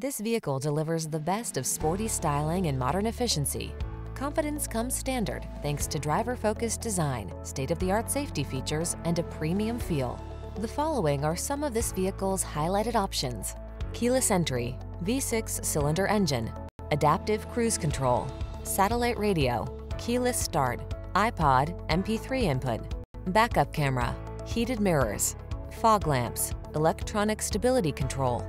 This vehicle delivers the best of sporty styling and modern efficiency. Confidence comes standard thanks to driver-focused design, state-of-the-art safety features, and a premium feel. The following are some of this vehicle's highlighted options. Keyless entry, V6 cylinder engine, adaptive cruise control, satellite radio, keyless start, iPod, MP3 input, backup camera, heated mirrors, fog lamps, electronic stability control.